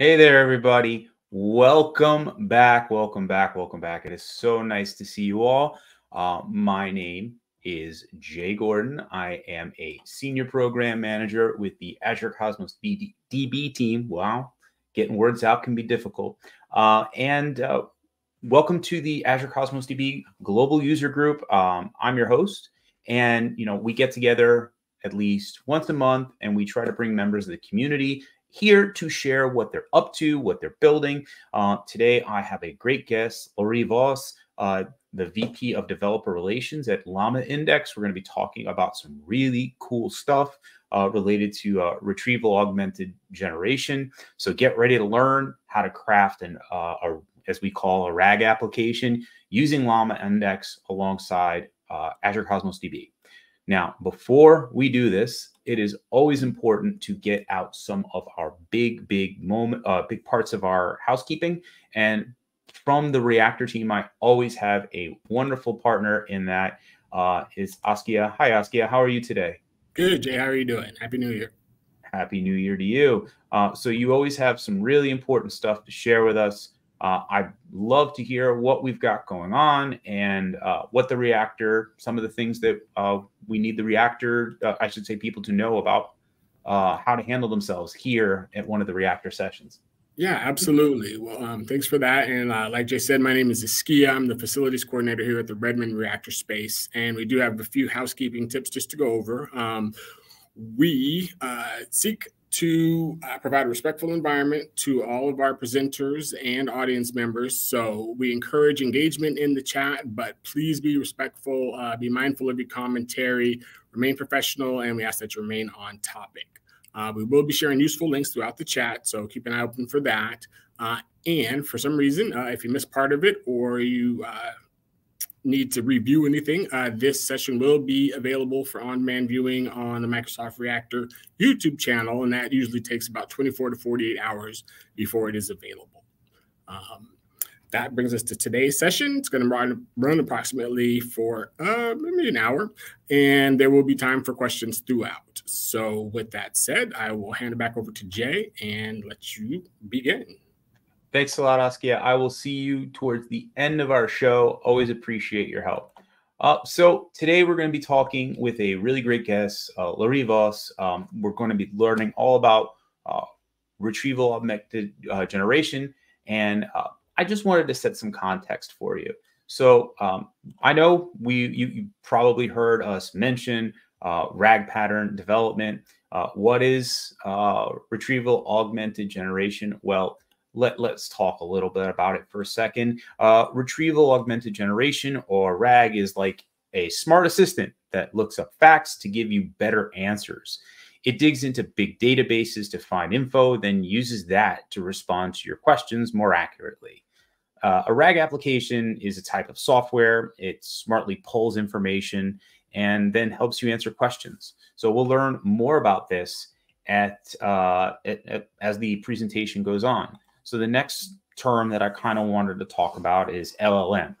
Hey there, everybody. Welcome back. Welcome back. Welcome back. It is so nice to see you all. Uh, my name is Jay Gordon. I am a senior program manager with the Azure Cosmos DB team. Wow, getting words out can be difficult. Uh, and uh, welcome to the Azure Cosmos DB Global User Group. Um, I'm your host, and you know we get together at least once a month, and we try to bring members of the community here to share what they're up to, what they're building. Uh, today, I have a great guest, Laurie Voss, uh, the VP of Developer Relations at Llama Index. We're going to be talking about some really cool stuff uh, related to uh, retrieval augmented generation. So get ready to learn how to craft an, uh, a, as we call a RAG application using Llama Index alongside uh, Azure Cosmos DB. Now, before we do this, it is always important to get out some of our big, big moment, uh, big parts of our housekeeping. And from the Reactor team, I always have a wonderful partner in that uh, is Askia. Hi, Askia. How are you today? Good, Jay. How are you doing? Happy New Year. Happy New Year to you. Uh, so you always have some really important stuff to share with us. Uh, I'd love to hear what we've got going on and uh, what the reactor, some of the things that uh, we need the reactor, uh, I should say, people to know about uh, how to handle themselves here at one of the reactor sessions. Yeah, absolutely. Well, um, thanks for that. And uh, like Jay said, my name is Askia. I'm the facilities coordinator here at the Redmond Reactor Space. And we do have a few housekeeping tips just to go over. Um, we seek to uh, provide a respectful environment to all of our presenters and audience members. So we encourage engagement in the chat, but please be respectful, uh, be mindful of your commentary, remain professional, and we ask that you remain on topic. Uh, we will be sharing useful links throughout the chat, so keep an eye open for that. Uh, and for some reason, uh, if you missed part of it or you uh, need to review anything, uh, this session will be available for on-demand viewing on the Microsoft Reactor YouTube channel, and that usually takes about 24 to 48 hours before it is available. Um, that brings us to today's session. It's going to run, run approximately for uh, maybe an hour, and there will be time for questions throughout. So, with that said, I will hand it back over to Jay and let you begin. Thanks a lot, Askia. I will see you towards the end of our show. Always appreciate your help. Uh, so today we're going to be talking with a really great guest, uh, Laurie Voss. Um, we're going to be learning all about uh, retrieval augmented uh, generation, and uh, I just wanted to set some context for you. So um, I know we you, you, probably heard us mention uh, RAG pattern development. Uh, what is retrieval augmented generation? Well, let, let's talk a little bit about it for a second. Uh, retrieval augmented generation or RAG is like a smart assistant that looks up facts to give you better answers. It digs into big databases to find info, then uses that to respond to your questions more accurately. Uh, a RAG application is a type of software. It smartly pulls information and then helps you answer questions. So we'll learn more about this at, uh, at, at as the presentation goes on. So the next term that I kind of wanted to talk about is LLM.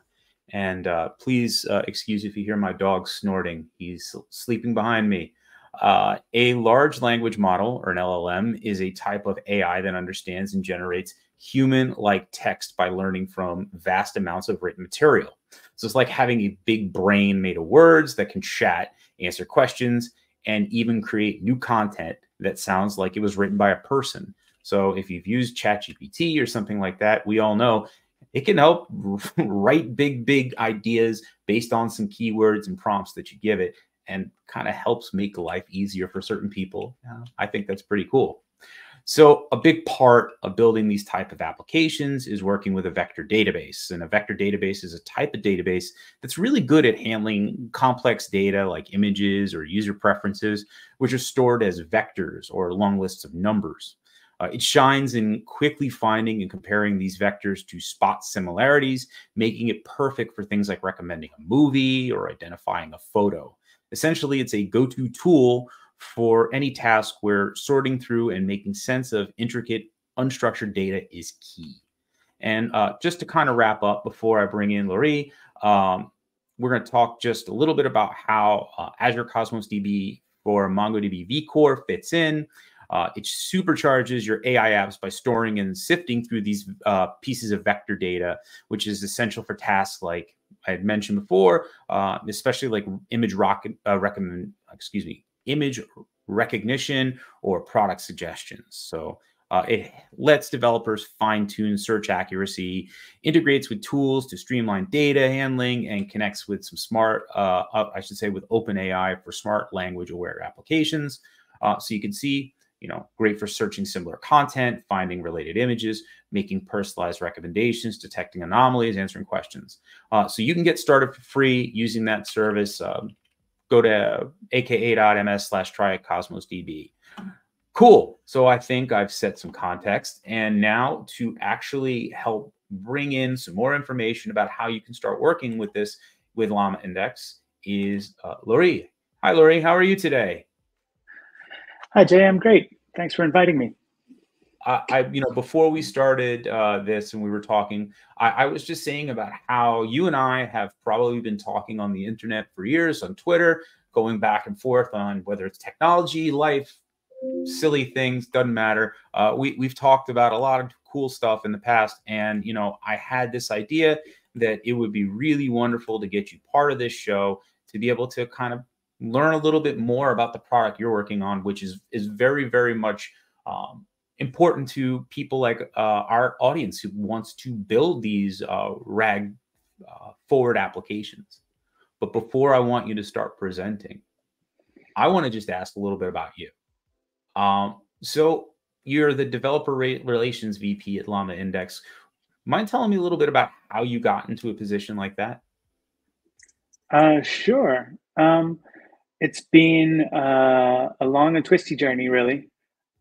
And uh, please uh, excuse if you hear my dog snorting. He's sleeping behind me. Uh, a large language model, or an LLM, is a type of AI that understands and generates human like text by learning from vast amounts of written material. So it's like having a big brain made of words that can chat, answer questions, and even create new content that sounds like it was written by a person. So if you've used ChatGPT or something like that, we all know it can help write big, big ideas based on some keywords and prompts that you give it and kind of helps make life easier for certain people. I think that's pretty cool. So a big part of building these type of applications is working with a vector database. And a vector database is a type of database that's really good at handling complex data like images or user preferences, which are stored as vectors or long lists of numbers. Uh, it shines in quickly finding and comparing these vectors to spot similarities, making it perfect for things like recommending a movie or identifying a photo. Essentially, it's a go to tool for any task where sorting through and making sense of intricate, unstructured data is key. And uh, just to kind of wrap up before I bring in Laurie, um, we're going to talk just a little bit about how uh, Azure Cosmos DB for MongoDB vCore fits in. Uh, it supercharges your AI apps by storing and sifting through these uh, pieces of vector data, which is essential for tasks like I had mentioned before, uh, especially like image rocket uh, recommend, excuse me, image recognition or product suggestions. So uh, it lets developers fine tune search accuracy, integrates with tools to streamline data handling, and connects with some smart, uh, uh I should say, with OpenAI for smart language aware applications. Uh, so you can see, you know, great for searching similar content, finding related images, making personalized recommendations, detecting anomalies, answering questions. Uh, so you can get started for free using that service. Um, go to aka.ms slash try. Cool. So I think I've set some context. And now to actually help bring in some more information about how you can start working with this with Llama Index is uh, Laurie. Hi, Laurie. How are you today? Hi, Jay. I'm great. Thanks for inviting me. I, I you know, before we started uh, this and we were talking, I, I was just saying about how you and I have probably been talking on the internet for years on Twitter, going back and forth on whether it's technology, life, silly things doesn't matter uh, we, we've talked about a lot of cool stuff in the past and you know i had this idea that it would be really wonderful to get you part of this show to be able to kind of learn a little bit more about the product you're working on which is is very very much um, important to people like uh, our audience who wants to build these uh, rag uh, forward applications but before i want you to start presenting i want to just ask a little bit about you um, so you're the developer relations VP at Llama Index. Mind telling me a little bit about how you got into a position like that? Uh, sure. Um, it's been uh, a long and twisty journey, really.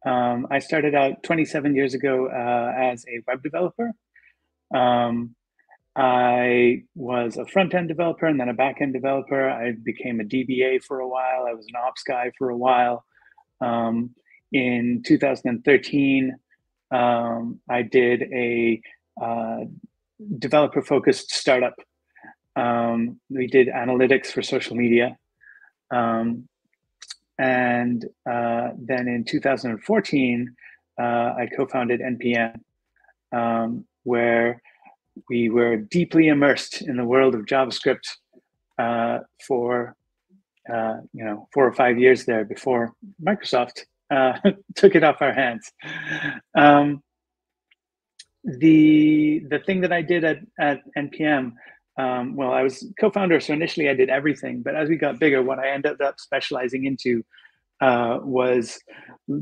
Um, I started out 27 years ago uh, as a web developer. Um, I was a front end developer and then a back end developer. I became a DBA for a while. I was an ops guy for a while. Um, in 2013, um, I did a uh, developer focused startup. Um, we did analytics for social media. Um, and uh, then in 2014, uh, I co founded NPM, um, where we were deeply immersed in the world of JavaScript uh, for uh, you know four or five years there before Microsoft uh, took it off our hands. Um, the the thing that I did at at NPM, um, well, I was co-founder, so initially I did everything. But as we got bigger, what I ended up specializing into uh, was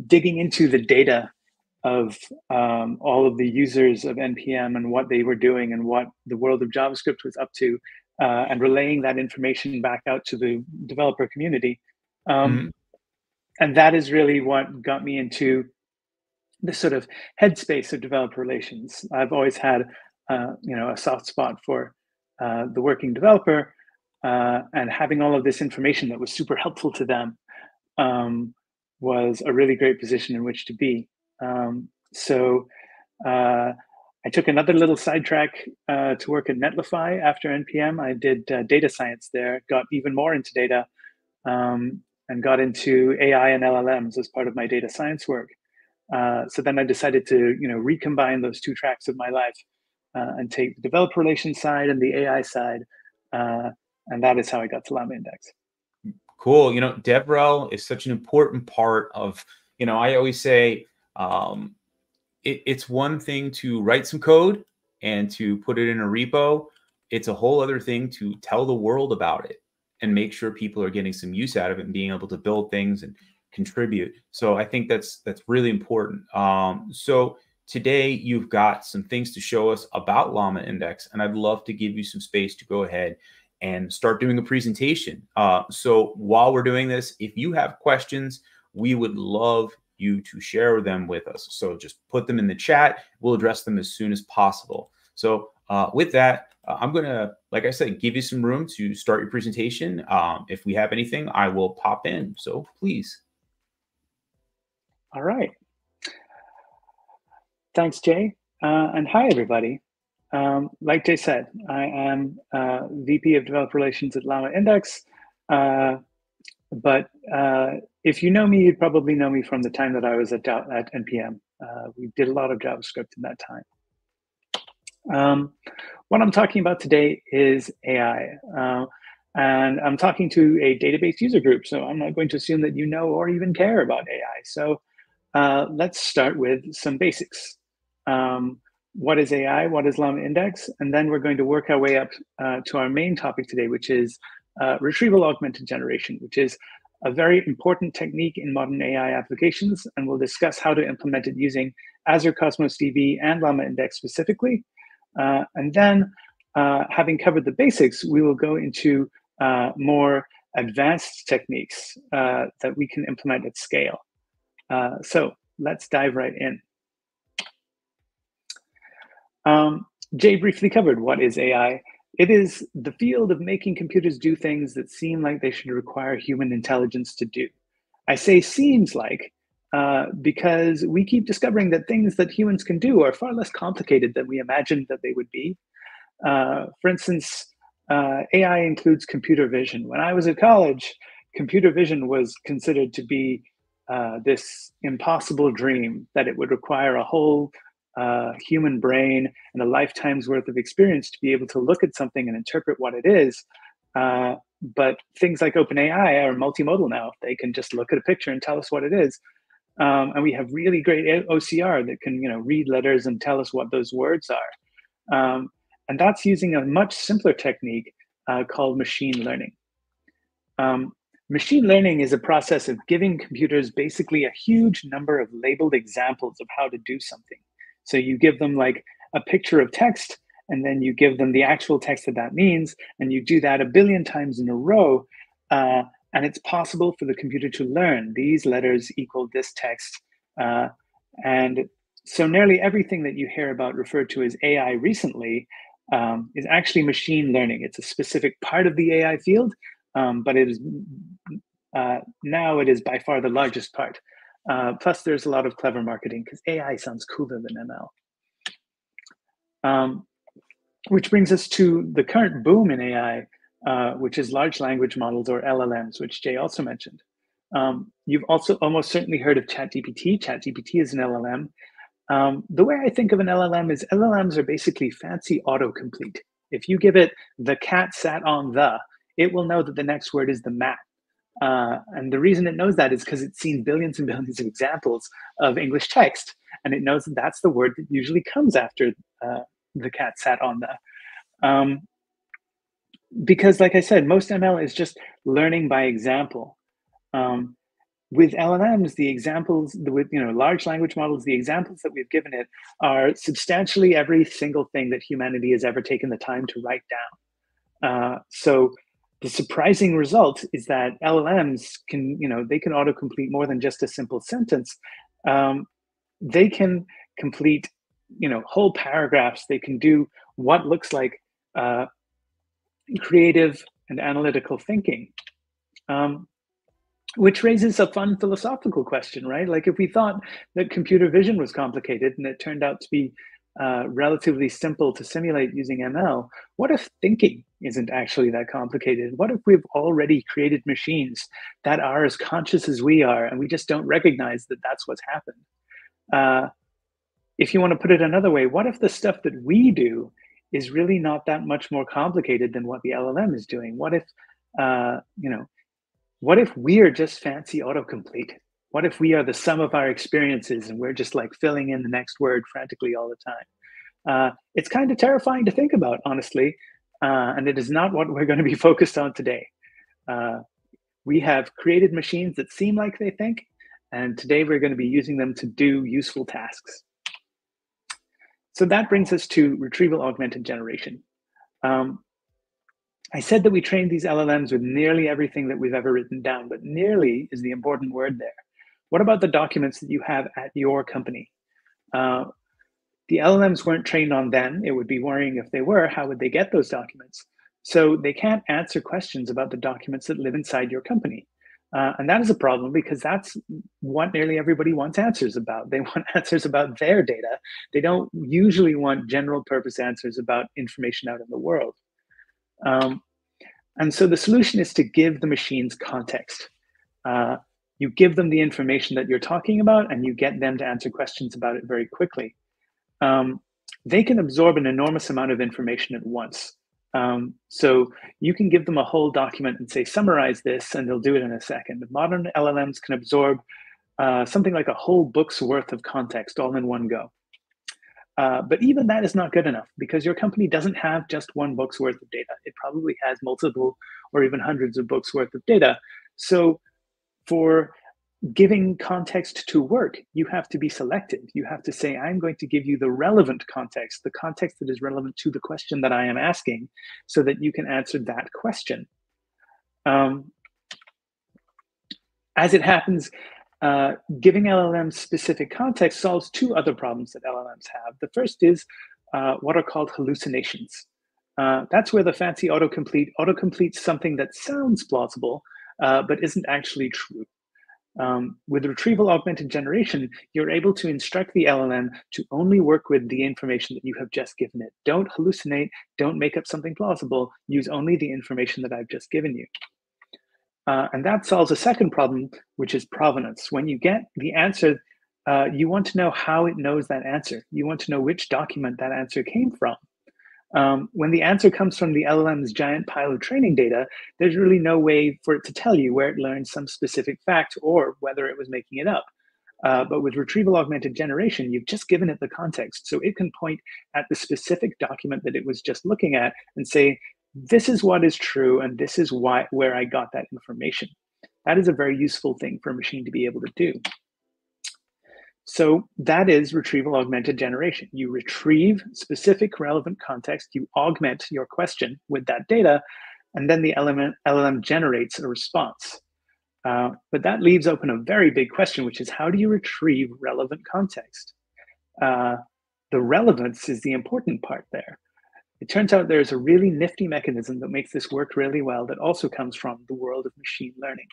digging into the data of um, all of the users of npm and what they were doing and what the world of javascript was up to uh, and relaying that information back out to the developer community um, mm-hmm and that is really what got me into the sort of headspace of developer relations. I've always had, uh, you know, a soft spot for uh, the working developer, uh, and having all of this information that was super helpful to them um, was a really great position in which to be. Um, so uh, I took another little sidetrack uh, to work at Netlify after NPM. I did uh, data science there, got even more into data. Um, and got into AI and LLMs as part of my data science work. Uh, so then I decided to, you know, recombine those two tracks of my life uh, and take the developer relations side and the AI side, uh, and that is how I got to Llama Index. Cool. You know, DevRel is such an important part of. You know, I always say um, it, it's one thing to write some code and to put it in a repo. It's a whole other thing to tell the world about it and make sure people are getting some use out of it and being able to build things and contribute. So I think that's that's really important. Um, so today you've got some things to show us about Llama Index, and I'd love to give you some space to go ahead and start doing a presentation. Uh, so while we're doing this, if you have questions, we would love you to share them with us. So just put them in the chat. We'll address them as soon as possible. So uh, with that, uh, I'm going to, like I said, give you some room to start your presentation. Um, if we have anything, I will pop in. So please. All right. Thanks, Jay. Uh, and hi, everybody. Um, like Jay said, I am uh, VP of Developer Relations at Llama Index. Uh, but uh, if you know me, you'd probably know me from the time that I was at, at NPM. Uh, we did a lot of JavaScript in that time. Um, what I'm talking about today is AI. Uh, and I'm talking to a database user group, so I'm not going to assume that you know or even care about AI. So let's start with some basics. Um, what is AI? What is Llama Index? And then we're going to work our way up uh, to our main topic today, which is uh, retrieval augmented generation, which is a very important technique in modern AI applications. And we'll discuss how to implement it using Azure Cosmos DB and Llama Index specifically. Uh, and then, uh, having covered the basics, we will go into uh, more advanced techniques uh, that we can implement at scale. so let's dive right in. Um, Jay briefly covered what is AI. It is the field of making computers do things that seem like they should require human intelligence to do. I say seems like uh, because we keep discovering that things that humans can do are far less complicated than we imagined that they would be. Uh, for instance, uh, AI includes computer vision. When I was at college, computer vision was considered to be uh, this impossible dream that it would require a whole uh, human brain and a lifetime's worth of experience to be able to look at something and interpret what it is. Uh, but things like OpenAI are multimodal now. They can just look at a picture and tell us what it is. Um, and we have really great OCR that can, you know, read letters and tell us what those words are. Um, and that's using a much simpler technique uh, called machine learning. Um, machine learning is a process of giving computers basically a huge number of labeled examples of how to do something. So you give them like a picture of text, and then you give them the actual text that that means, and you do that a billion times in a row. Uh, and it's possible for the computer to learn these letters equal this text. Uh, and so nearly everything that you hear about referred to as AI recently um, is actually machine learning. It's a specific part of the AI field, um, but it is uh, now it is by far the largest part. Uh, plus, there's a lot of clever marketing because AI sounds cooler than ML. Um, which brings us to the current boom in AI, uh, which is large language models or LLMs, which Jay also mentioned. Um, you've also almost certainly heard of ChatGPT. ChatGPT is an LLM. Um, the way I think of an LLM is LLMs are basically fancy autocomplete. If you give it the cat sat on the, it will know that the next word is the mat. Uh, and the reason it knows that is because it's seen billions and billions of examples of English text, and it knows that that's the word that usually comes after uh, the cat sat on the. Um, because, like I said, most ML is just learning by example. Um, with LLMs, the examples, with you know large language models, the examples that we've given it are substantially every single thing that humanity has ever taken the time to write down. Uh, so the surprising result is that LLMs can, you know, they can autocomplete more than just a simple sentence. Um, they can complete, you know, whole paragraphs. They can do what looks like uh, creative and analytical thinking. Um, which raises a fun philosophical question, right? Like if we thought that computer vision was complicated and it turned out to be uh, relatively simple to simulate using ML, what if thinking isn't actually that complicated? What if we've already created machines that are as conscious as we are and we just don't recognize that that's what's happened? Uh, if you want to put it another way, what if the stuff that we do is really not that much more complicated than what the LLM is doing? What if, uh, you know, what if we're just fancy autocomplete? What if we are the sum of our experiences and we're just like filling in the next word frantically all the time? Uh, it's kind of terrifying to think about, honestly, uh, and it is not what we're going to be focused on today. Uh, we have created machines that seem like they think, and today we're going to be using them to do useful tasks. So that brings us to retrieval augmented generation. Um, I said that we trained these LLMs with nearly everything that we've ever written down, but nearly is the important word there. What about the documents that you have at your company? Uh, the LLMs weren't trained on them. It would be worrying if they were, how would they get those documents? So they can't answer questions about the documents that live inside your company. Uh, and that is a problem because that's what nearly everybody wants answers about. They want answers about their data. They don't usually want general purpose answers about information out in the world. Um, and so the solution is to give the machines context. Uh, you give them the information that you're talking about and you get them to answer questions about it very quickly. Um, they can absorb an enormous amount of information at once. Um, so you can give them a whole document and say, summarize this, and they'll do it in a second. Modern LLMs can absorb uh, something like a whole book's worth of context all in one go. Uh, but even that is not good enough because your company doesn't have just one book's worth of data. It probably has multiple or even hundreds of books worth of data. So for giving context to work, you have to be selective. You have to say, I'm going to give you the relevant context, the context that is relevant to the question that I am asking, so that you can answer that question. Um, as it happens, uh, giving LLMs specific context solves two other problems that LLMs have. The first is uh, what are called hallucinations. Uh, that's where the fancy autocomplete autocompletes something that sounds plausible, uh, but isn't actually true. Um, with retrieval augmented generation, you're able to instruct the LLM to only work with the information that you have just given it. Don't hallucinate, don't make up something plausible, use only the information that I've just given you. Uh, and that solves a second problem, which is provenance. When you get the answer, uh, you want to know how it knows that answer. You want to know which document that answer came from. Um, when the answer comes from the LLM's giant pile of training data, there's really no way for it to tell you where it learned some specific fact or whether it was making it up. Uh, but with retrieval augmented generation, you've just given it the context. So it can point at the specific document that it was just looking at and say, this is what is true, and this is why where I got that information. That is a very useful thing for a machine to be able to do. So that is retrieval augmented generation. You retrieve specific relevant context, you augment your question with that data, and then the element, LLM generates a response. Uh, but that leaves open a very big question, which is how do you retrieve relevant context? Uh, the relevance is the important part there. It turns out there's a really nifty mechanism that makes this work really well that also comes from the world of machine learning.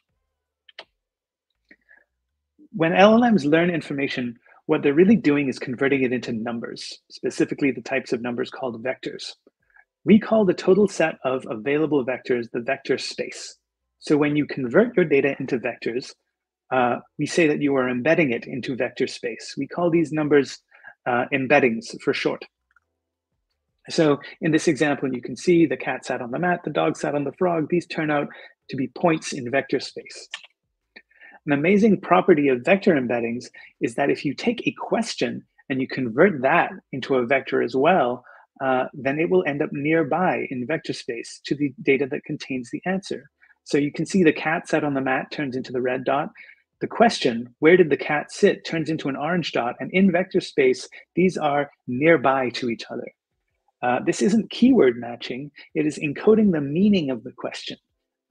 When LLMs learn information, what they're really doing is converting it into numbers, specifically the types of numbers called vectors. We call the total set of available vectors the vector space. So when you convert your data into vectors, uh, we say that you are embedding it into vector space. We call these numbers uh, embeddings for short. So in this example, you can see the cat sat on the mat, the dog sat on the frog. These turn out to be points in vector space. An amazing property of vector embeddings is that if you take a question and you convert that into a vector as well, uh, then it will end up nearby in vector space to the data that contains the answer. So you can see the cat sat on the mat turns into the red dot. The question, where did the cat sit, turns into an orange dot. And in vector space, these are nearby to each other. Uh, this isn't keyword matching, it is encoding the meaning of the question.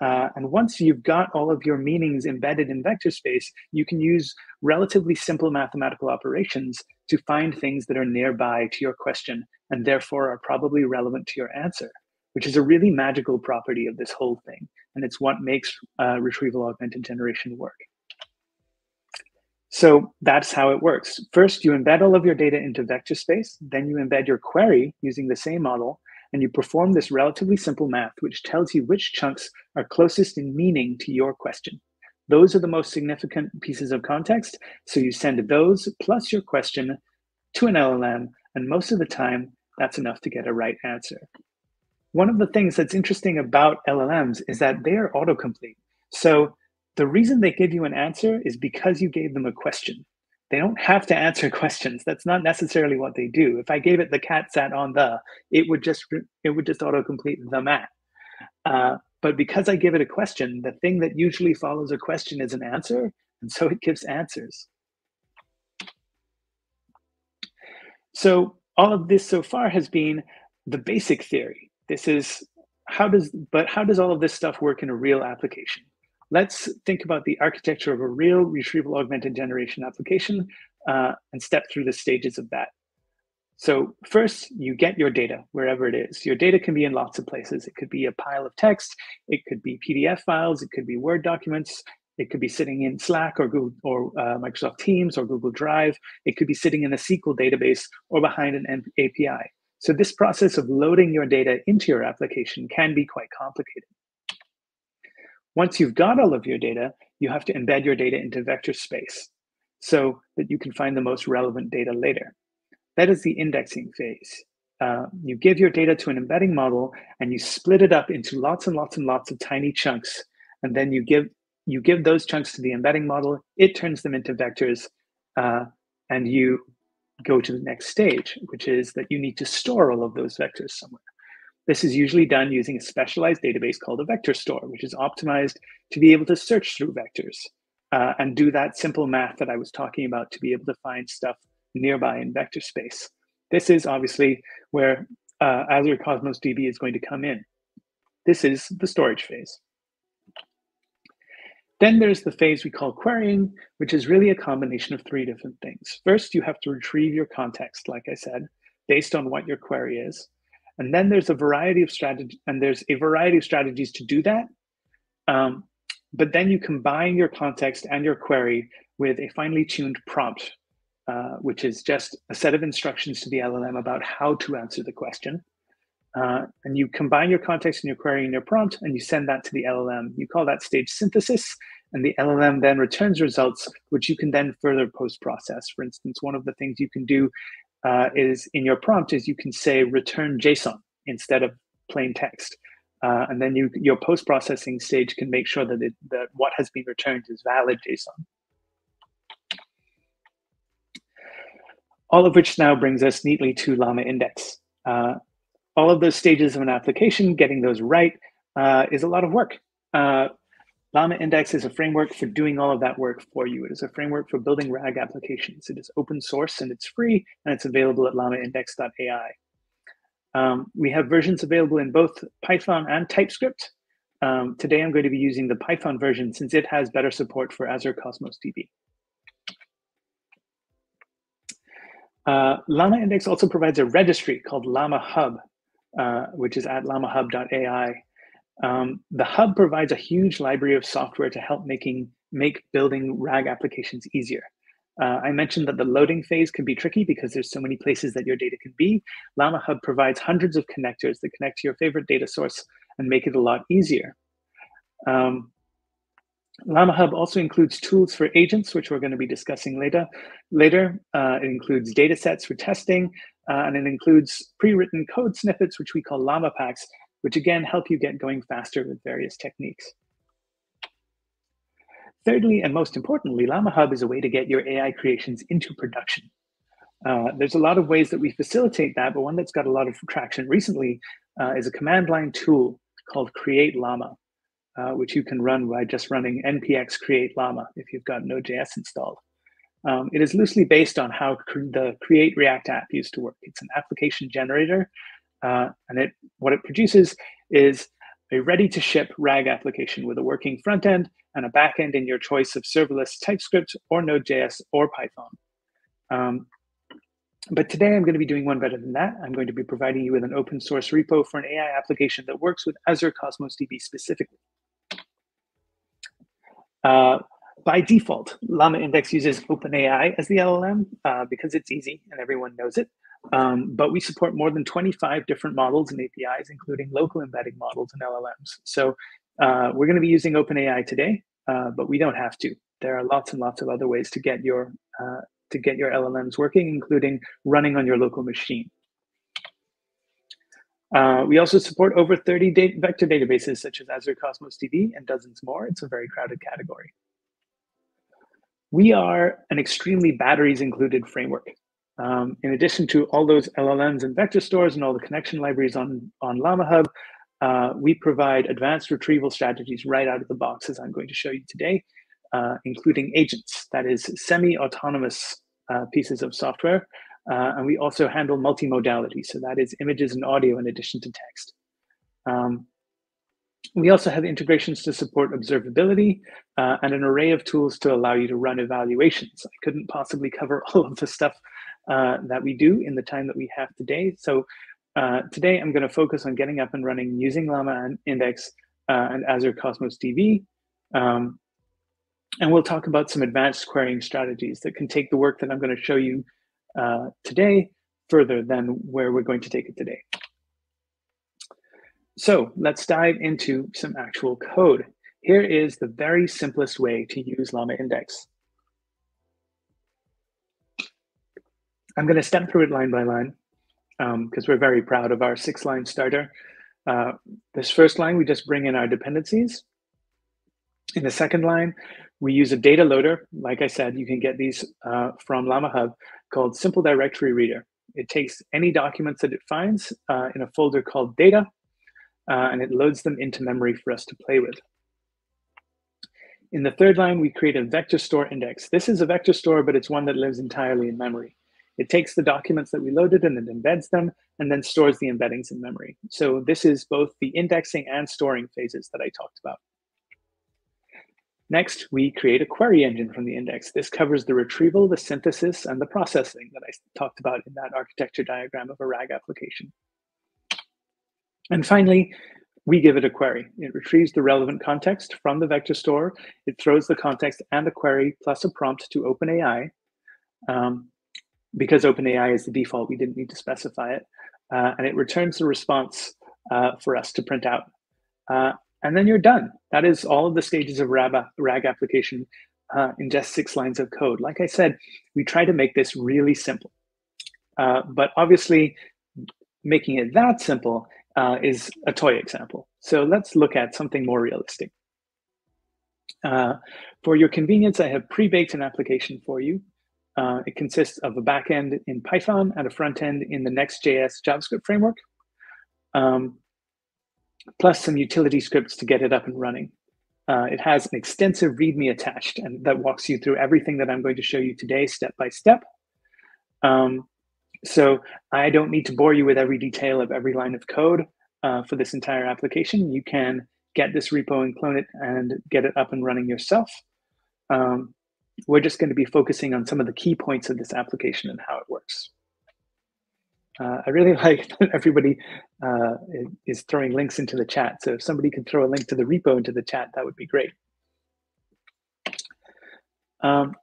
Uh, and once you've got all of your meanings embedded in vector space, you can use relatively simple mathematical operations to find things that are nearby to your question and therefore are probably relevant to your answer, which is a really magical property of this whole thing. And it's what makes uh, retrieval augmented generation work. So that's how it works. First, you embed all of your data into vector space. Then you embed your query using the same model. And you perform this relatively simple math, which tells you which chunks are closest in meaning to your question. Those are the most significant pieces of context. So you send those plus your question to an LLM. And most of the time, that's enough to get a right answer. One of the things that's interesting about LLMs is that they are autocomplete. So the reason they give you an answer is because you gave them a question. They don't have to answer questions. That's not necessarily what they do. If I gave it the cat sat on the, it would just it would just autocomplete the mat. Uh, but because I give it a question, the thing that usually follows a question is an answer, and so it gives answers. So all of this so far has been the basic theory. This is how does but how does all of this stuff work in a real application? Let's think about the architecture of a real retrieval augmented generation application uh, and step through the stages of that. So first, you get your data wherever it is. Your data can be in lots of places. It could be a pile of text. It could be PDF files. It could be Word documents. It could be sitting in Slack or Google or uh, Microsoft Teams or Google Drive. It could be sitting in a SQL database or behind an API. So this process of loading your data into your application can be quite complicated. Once you've got all of your data, you have to embed your data into vector space so that you can find the most relevant data later. That is the indexing phase. Uh, you give your data to an embedding model and you split it up into lots and lots and lots of tiny chunks. And then you give you give those chunks to the embedding model, it turns them into vectors, uh, and you go to the next stage, which is that you need to store all of those vectors somewhere. This is usually done using a specialized database called a vector store, which is optimized to be able to search through vectors uh, and do that simple math that I was talking about to be able to find stuff nearby in vector space. This is obviously where uh, Azure Cosmos DB is going to come in. This is the storage phase. Then there's the phase we call querying, which is really a combination of three different things. First, you have to retrieve your context, like I said, based on what your query is. And then there's a variety of strategy, and there's a variety of strategies to do that. Um, but then you combine your context and your query with a finely tuned prompt, uh, which is just a set of instructions to the LLM about how to answer the question. Uh, and you combine your context and your query and your prompt, and you send that to the LLM. You call that stage synthesis, and the LLM then returns results, which you can then further post-process. For instance, one of the things you can do uh, is in your prompt is you can say return JSON instead of plain text. Uh, and then you, your post-processing stage can make sure that, it, that what has been returned is valid JSON. All of which now brings us neatly to Llama Index. Uh, all of those stages of an application, getting those right, uh, is a lot of work. Llama Index is a framework for doing all of that work for you. It is a framework for building RAG applications. It is open source and it's free, and it's available at llamaindex.ai. Um, we have versions available in both Python and TypeScript. Um, today, I'm going to be using the Python version since it has better support for Azure Cosmos DB. Uh, Llama Index also provides a registry called Llama Hub, uh, which is at llamahub.ai. Um, the hub provides a huge library of software to help making make building RAG applications easier. Uh, I mentioned that the loading phase can be tricky because there's so many places that your data can be. Llama Hub provides hundreds of connectors that connect to your favorite data source and make it a lot easier. Um, Llama Hub also includes tools for agents, which we're going to be discussing later. Later, uh, it includes data sets for testing, uh, and it includes pre-written code snippets, which we call Llama packs, which again help you get going faster with various techniques. Thirdly, and most importantly, Llama Hub is a way to get your AI creations into production. Uh, there's a lot of ways that we facilitate that, but one that's got a lot of traction recently uh, is a command line tool called Create Llama, uh, which you can run by just running npx create llama if you've got Node.js installed. Um, it is loosely based on how cr the Create React app used to work. It's an application generator uh, and it what it produces is a ready to ship RAG application with a working front end and a back end in your choice of serverless TypeScript or Node.js or Python. Um, but today I'm going to be doing one better than that. I'm going to be providing you with an open source repo for an AI application that works with Azure Cosmos DB specifically. Uh, by default, Llama Index uses OpenAI as the LLM uh, because it's easy and everyone knows it. Um, but we support more than 25 different models and APIs, including local embedding models and LLMs. So uh, we're going to be using OpenAI today, uh, but we don't have to. There are lots and lots of other ways to get your uh, to get your LLMs working, including running on your local machine. Uh, we also support over 30 data vector databases such as Azure Cosmos DB and dozens more. It's a very crowded category. We are an extremely batteries included framework. Um, in addition to all those LLMs and vector stores and all the connection libraries on, on Llama Hub, uh, we provide advanced retrieval strategies right out of the box, as I'm going to show you today, uh, including agents, that is semi-autonomous uh, pieces of software. Uh, and we also handle multimodality, so that is images and audio in addition to text. Um, we also have integrations to support observability uh, and an array of tools to allow you to run evaluations. I couldn't possibly cover all of the stuff uh, that we do in the time that we have today. So uh, today I'm going to focus on getting up and running using Llama Index uh, and Azure Cosmos DB. Um, and we'll talk about some advanced querying strategies that can take the work that I'm going to show you uh, today further than where we're going to take it today. So let's dive into some actual code. here is the very simplest way to use Llama Index. I'm going to step through it line by line because um, we're very proud of our six line starter. Uh, this first line, we just bring in our dependencies. In the second line, we use a data loader. Like I said, you can get these uh, from Llama Hub called Simple Directory Reader. It takes any documents that it finds uh, in a folder called data, uh, and it loads them into memory for us to play with. In the third line, we create a vector store index. This is a vector store, but it's one that lives entirely in memory. It takes the documents that we loaded and it embeds them and then stores the embeddings in memory. So this is both the indexing and storing phases that I talked about. Next, we create a query engine from the index. This covers the retrieval, the synthesis, and the processing that I talked about in that architecture diagram of a RAG application. And finally, we give it a query. It retrieves the relevant context from the vector store. It throws the context and the query plus a prompt to OpenAI. Um, because OpenAI is the default, we didn't need to specify it. Uh, and it returns the response uh, for us to print out. Uh, and then you're done. That is all of the stages of RAG, RAG application uh, in just six lines of code. Like I said, we try to make this really simple. Uh, but obviously, making it that simple uh, is a toy example. So let's look at something more realistic. for your convenience, I have pre-baked an application for you uh, it consists of a backend in Python and a front end in the Next.js JavaScript framework, um, plus some utility scripts to get it up and running. Uh, it has an extensive README attached, and that walks you through everything that I'm going to show you today, step by step. Um, so I don't need to bore you with every detail of every line of code uh, for this entire application. You can get this repo and clone it and get it up and running yourself. Um, we're just going to be focusing on some of the key points of this application and how it works. Uh, I really like that everybody uh, is throwing links into the chat. So if somebody could throw a link to the repo into the chat, that would be great. Um,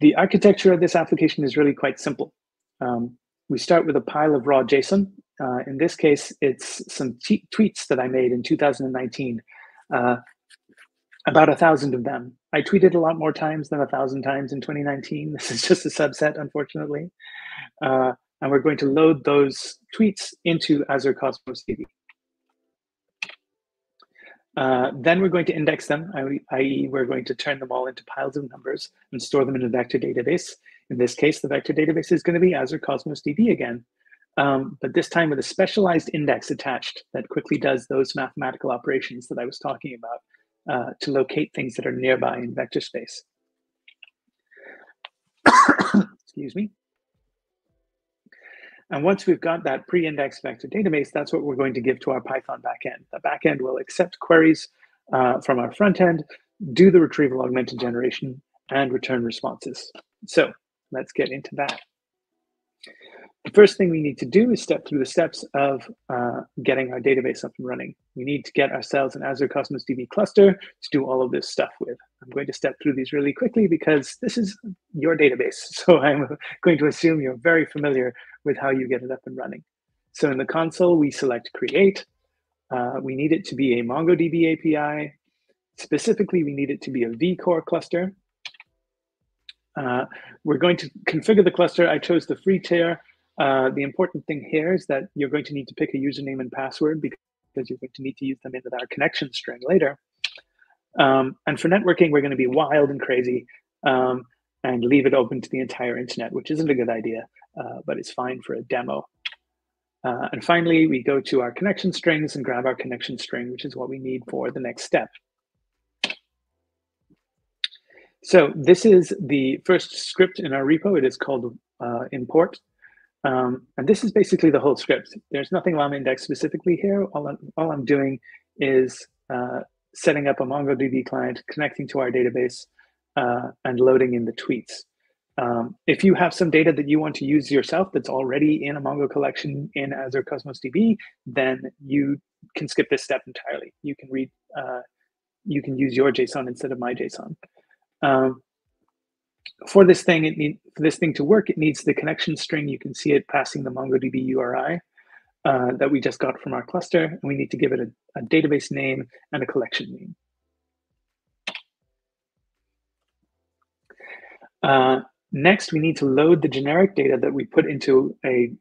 the architecture of this application is really quite simple. Um, we start with a pile of raw JSON. Uh, in this case, it's some tweets that I made in 2019, uh, about a thousand of them. I tweeted a lot more times than a thousand times in 2019. This is just a subset, unfortunately. Uh, and we're going to load those tweets into Azure Cosmos DB. Uh, then we're going to index them, i.e. we're going to turn them all into piles of numbers and store them in a vector database. In this case, the vector database is going to be Azure Cosmos DB again, um, but this time with a specialized index attached that quickly does those mathematical operations that I was talking about uh, to locate things that are nearby in vector space. Excuse me. And once we've got that pre-indexed vector database, that's what we're going to give to our Python backend. The backend will accept queries uh, from our front end, do the retrieval augmented generation, and return responses. So let's get into that. The first thing we need to do is step through the steps of uh, getting our database up and running. We need to get ourselves an Azure Cosmos DB cluster to do all of this stuff with. I'm going to step through these really quickly because this is your database. So I'm going to assume you're very familiar with how you get it up and running. So in the console, we select create. Uh, we need it to be a MongoDB API. Specifically, we need it to be a vCore cluster. Uh, we're going to configure the cluster. I chose the free tier uh, the important thing here is that you're going to need to pick a username and password because you're going to need to use them in our connection string later. Um, and for networking, we're going to be wild and crazy um, and leave it open to the entire internet, which isn't a good idea, uh, but it's fine for a demo. Uh, and finally, we go to our connection strings and grab our connection string, which is what we need for the next step. So this is the first script in our repo. It is called uh, import. Um, and this is basically the whole script. There's nothing Llama Index specifically here. All I'm, all I'm doing is uh, setting up a MongoDB client, connecting to our database, uh, and loading in the tweets. Um, if you have some data that you want to use yourself that's already in a Mongo collection in Azure Cosmos DB, then you can skip this step entirely. You can read, uh, you can use your JSON instead of my JSON. Um, for this thing, it need for this thing to work, it needs the connection string. You can see it passing the MongoDB URI uh, that we just got from our cluster, and we need to give it a, a database name and a collection name. Uh, next, we need to load the generic data that we put into a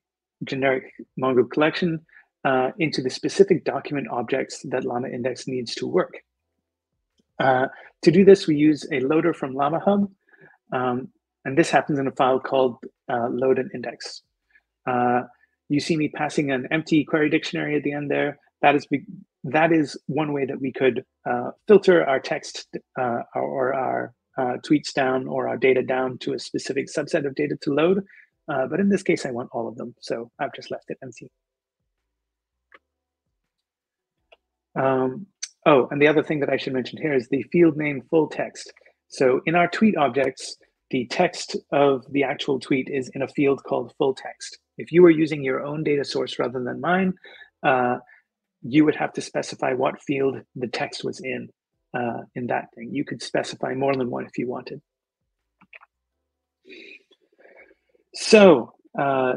generic Mongo collection uh, into the specific document objects that Llama Index needs to work. Uh, to do this, we use a loader from Llama Hub um, and this happens in a file called uh, load and index. Uh, you see me passing an empty query dictionary at the end there. That is that is one way that we could uh, filter our text uh, or our uh, tweets down or our data down to a specific subset of data to load. Uh, but in this case, I want all of them, so I've just left it empty. Um, oh, and the other thing that I should mention here is the field name full text. So in our tweet objects, the text of the actual tweet is in a field called full text. If you were using your own data source rather than mine, uh, you would have to specify what field the text was in, uh, in that thing. You could specify more than one if you wanted. So, uh,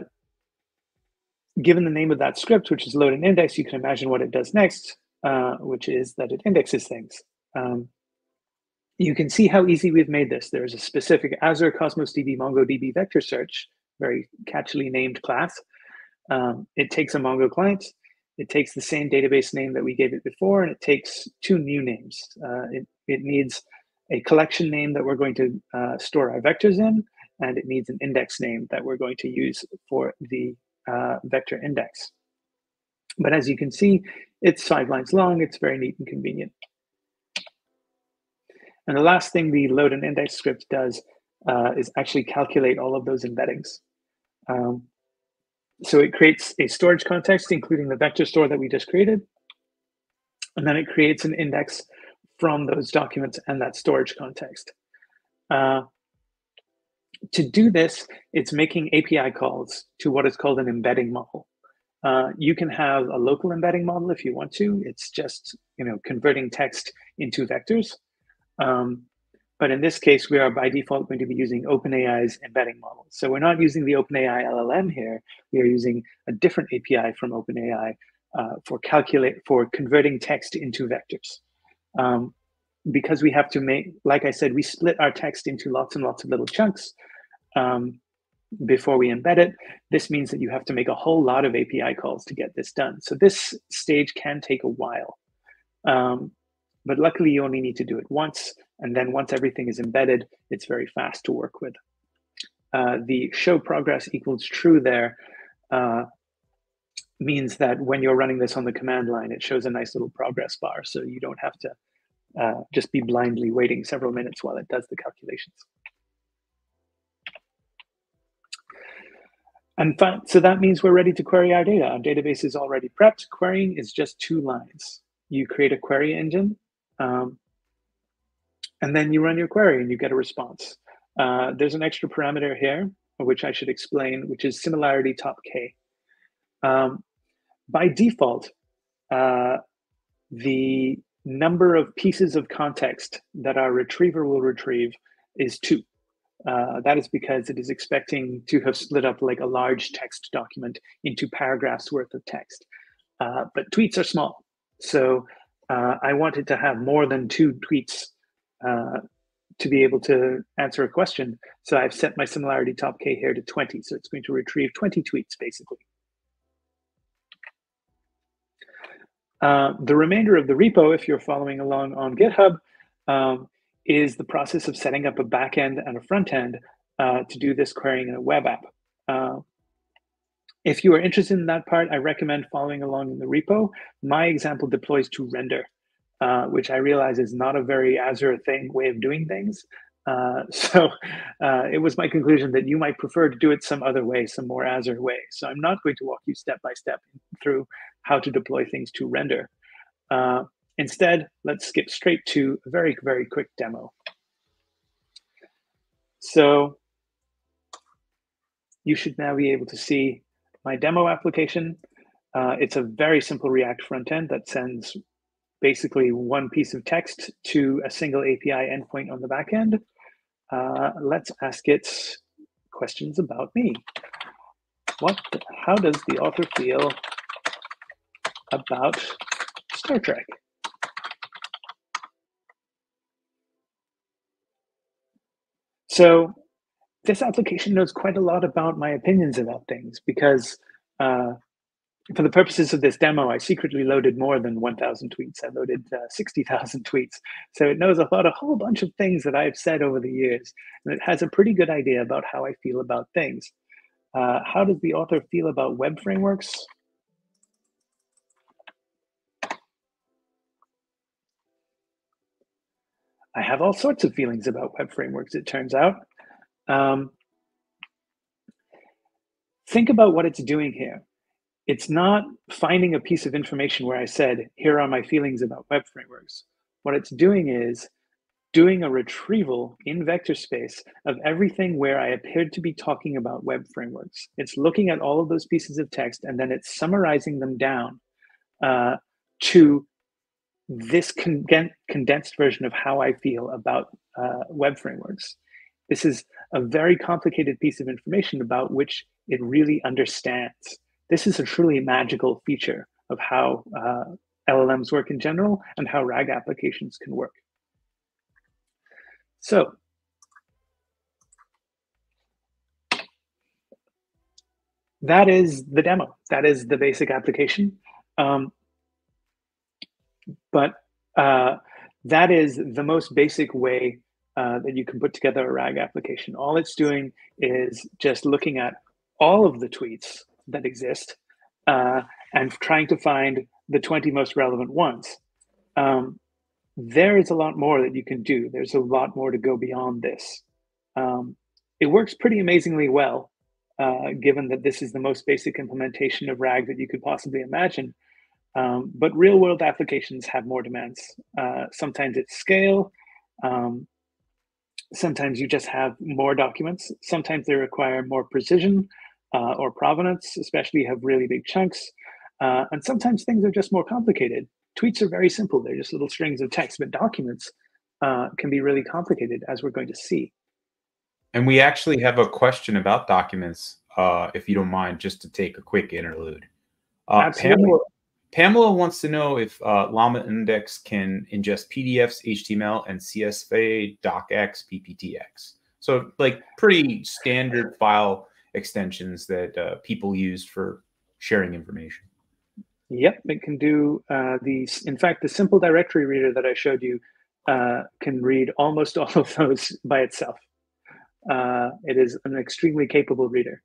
given the name of that script, which is load and index, you can imagine what it does next, uh, which is that it indexes things. Um, you can see how easy we've made this. There's a specific Azure Cosmos DB MongoDB vector search, very catchily named class. Um, it takes a Mongo client, it takes the same database name that we gave it before, and it takes two new names. Uh, it, it needs a collection name that we're going to uh, store our vectors in, and it needs an index name that we're going to use for the uh, vector index. But as you can see, it's five lines long. It's very neat and convenient. And the last thing the load and index script does uh, is actually calculate all of those embeddings. Um, so it creates a storage context, including the vector store that we just created. And then it creates an index from those documents and that storage context. Uh, to do this, it's making API calls to what is called an embedding model. Uh, you can have a local embedding model if you want to. It's just you know converting text into vectors. Um, but in this case, we are by default going to be using OpenAI's embedding model. So we're not using the OpenAI LLM here. We are using a different API from OpenAI uh, for calculate for converting text into vectors. Um, because we have to make, like I said, we split our text into lots and lots of little chunks um, before we embed it. This means that you have to make a whole lot of API calls to get this done. So this stage can take a while. Um, but luckily, you only need to do it once. And then once everything is embedded, it's very fast to work with. Uh, the show progress equals true there uh, means that when you're running this on the command line, it shows a nice little progress bar. So you don't have to uh, just be blindly waiting several minutes while it does the calculations. And so that means we're ready to query our data. Our database is already prepped. Querying is just two lines. You create a query engine, um, and then you run your query and you get a response. Uh, there's an extra parameter here, which I should explain, which is similarity top K. Um, by default, uh, the number of pieces of context that our retriever will retrieve is two. Uh, that is because it is expecting to have split up like a large text document into paragraphs worth of text. Uh, but tweets are small. So uh, I wanted to have more than two tweets uh, to be able to answer a question. So I've set my similarity top K here to 20. So it's going to retrieve 20 tweets basically. Uh, the remainder of the repo, if you're following along on GitHub, um, is the process of setting up a backend and a front end uh, to do this querying in a web app. If you are interested in that part, I recommend following along in the repo. My example deploys to render, uh, which I realize is not a very Azure thing way of doing things. Uh, so uh, it was my conclusion that you might prefer to do it some other way, some more Azure way. So I'm not going to walk you step by step through how to deploy things to render. Uh, instead, let's skip straight to a very, very quick demo. So you should now be able to see my demo application. Uh, it's a very simple React front end that sends basically one piece of text to a single API endpoint on the back end. Uh, let's ask it questions about me. What? How does the author feel about Star Trek? So this application knows quite a lot about my opinions about things because uh, for the purposes of this demo, I secretly loaded more than 1,000 tweets. I loaded uh, 60,000 tweets. So it knows about a whole bunch of things that I've said over the years. And it has a pretty good idea about how I feel about things. Uh, how does the author feel about web frameworks? I have all sorts of feelings about web frameworks, it turns out. Um, think about what it's doing here it's not finding a piece of information where I said, here are my feelings about web frameworks. What it's doing is doing a retrieval in vector space of everything where I appeared to be talking about web frameworks. It's looking at all of those pieces of text and then it's summarizing them down uh, to this con condensed version of how I feel about uh, web frameworks. This is a very complicated piece of information about which it really understands this is a truly magical feature of how uh, LLMs work in general and how RAG applications can work. So that is the demo. That is the basic application. Um, but uh, that is the most basic way uh, that you can put together a RAG application. All it's doing is just looking at all of the tweets that exist uh, and trying to find the 20 most relevant ones. Um, there is a lot more that you can do. There's a lot more to go beyond this. Um, it works pretty amazingly well, uh, given that this is the most basic implementation of RAG that you could possibly imagine. Um, but real world applications have more demands. Uh, sometimes it's scale. Um, sometimes you just have more documents. Sometimes they require more precision uh, or provenance, especially have really big chunks. Uh, and sometimes things are just more complicated. Tweets are very simple. They're just little strings of text, but documents uh, can be really complicated, as we're going to see. And we actually have a question about documents, uh, if you don't mind, just to take a quick interlude. Uh, Absolutely. Pamela, Pamela wants to know if uh, Llama Index can ingest PDFs, HTML, and CSV, DocX, PPTX. So, like, pretty standard file extensions that uh, people use for sharing information. Yep, it can do uh, these. In fact, the simple directory reader that I showed you uh, can read almost all of those by itself. Uh, it is an extremely capable reader.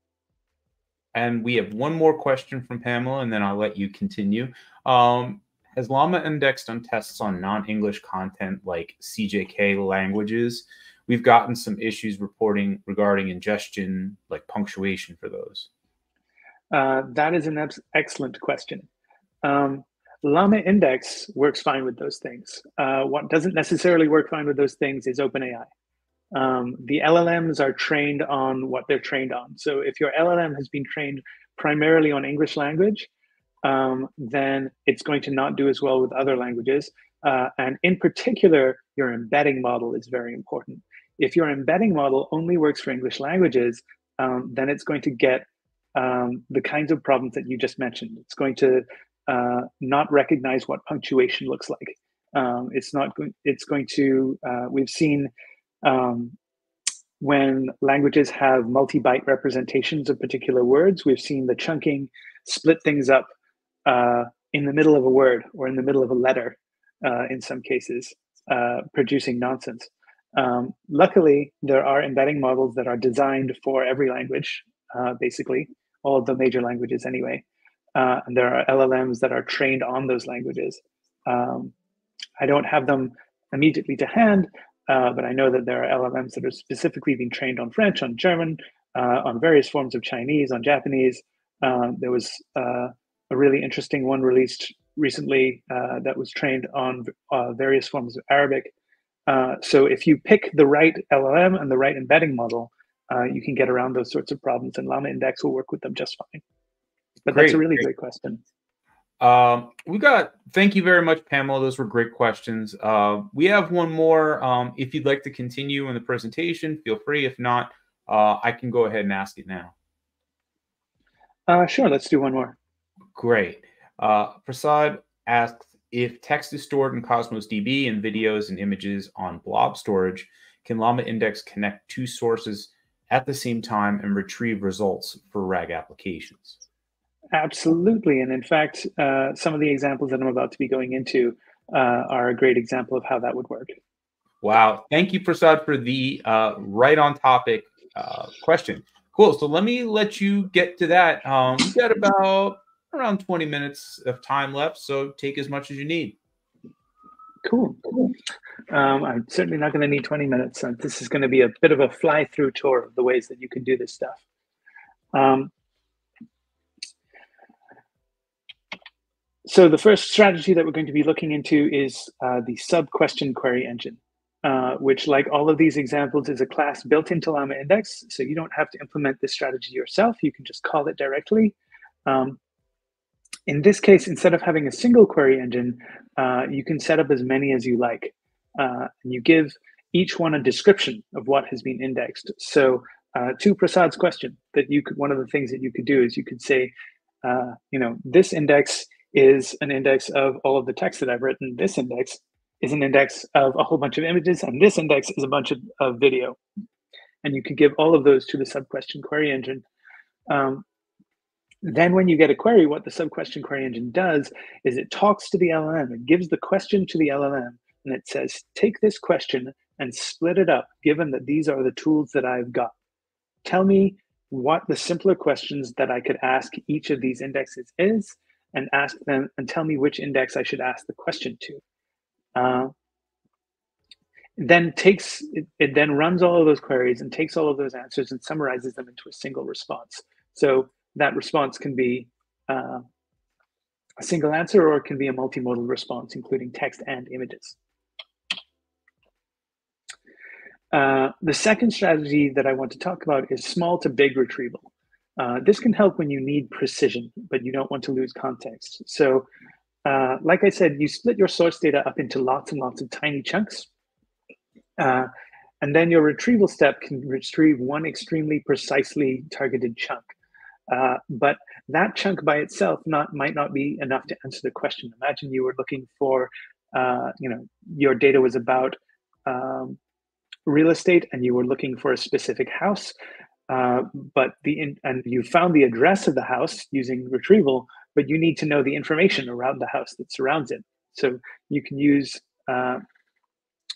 And we have one more question from Pamela, and then I'll let you continue. Um, has Llama indexed on tests on non-English content like CJK languages? we've gotten some issues reporting regarding ingestion, like punctuation for those? Uh, that is an excellent question. Um, Llama Index works fine with those things. Uh, what doesn't necessarily work fine with those things is OpenAI. Um, the LLMs are trained on what they're trained on. So if your LLM has been trained primarily on English language, um, then it's going to not do as well with other languages. Uh, and in particular, your embedding model is very important. If your embedding model only works for English languages, um, then it's going to get um, the kinds of problems that you just mentioned. It's going to uh, not recognize what punctuation looks like. Um, it's not. It's going to. Uh, we've seen um, when languages have multi-byte representations of particular words. We've seen the chunking split things up uh, in the middle of a word or in the middle of a letter. Uh, in some cases, uh, producing nonsense. Um, luckily, there are embedding models that are designed for every language, uh, basically, all of the major languages anyway. Uh, and there are LLMs that are trained on those languages. Um, I don't have them immediately to hand, uh, but I know that there are LLMs that are specifically being trained on French, on German, uh, on various forms of Chinese, on Japanese. Um, there was uh, a really interesting one released recently uh, that was trained on various forms of Arabic. Uh, so if you pick the right LLM and the right embedding model, uh, you can get around those sorts of problems, and Llama Index will work with them just fine. But great, that's a really great, great question. Um, we got thank you very much, Pamela. Those were great questions. Uh, we have one more. Um, if you'd like to continue in the presentation, feel free. If not, uh, I can go ahead and ask it now. Uh, sure, let's do one more. Great. Uh, Prasad asks if text is stored in Cosmos DB and videos and images on blob storage, can Llama Index connect two sources at the same time and retrieve results for RAG applications? Absolutely. And in fact, uh, some of the examples that I'm about to be going into uh, are a great example of how that would work. Wow. Thank you, Prasad, for the uh, right on topic uh, question. Cool. So let me let you get to that. Um, we've got about around 20 minutes of time left. So take as much as you need. Cool. Um, I'm certainly not going to need 20 minutes. Uh, this is going to be a bit of a fly through tour of the ways that you can do this stuff. Um, so the first strategy that we're going to be looking into is uh, the sub question query engine, uh, which like all of these examples is a class built into Llama Index. So you don't have to implement this strategy yourself. You can just call it directly. Um, in this case, instead of having a single query engine, uh, you can set up as many as you like. Uh, and you give each one a description of what has been indexed. So uh, to Prasad's question, that you could one of the things that you could do is you could say, uh, you know, this index is an index of all of the text that I've written. This index is an index of a whole bunch of images, and this index is a bunch of, of video. And you can give all of those to the sub question query engine. Um, then when you get a query, what the sub question query engine does is it talks to the LLM. It gives the question to the LLM and it says, take this question and split it up, given that these are the tools that I've got. Tell me what the simpler questions that I could ask each of these indexes is and ask them and tell me which index I should ask the question to. Uh, then takes it, it, then runs all of those queries and takes all of those answers and summarizes them into a single response. So that response can be uh, a single answer or it can be a multimodal response, including text and images. Uh, the second strategy that I want to talk about is small to big retrieval. Uh, this can help when you need precision, but you don't want to lose context. So, uh, like I said, you split your source data up into lots and lots of tiny chunks. Uh, and then your retrieval step can retrieve one extremely precisely targeted chunk. Uh, but that chunk by itself not might not be enough to answer the question. Imagine you were looking for, uh, you know, your data was about um, real estate and you were looking for a specific house, uh, but the in, and you found the address of the house using retrieval, but you need to know the information around the house that surrounds it. So you can use uh,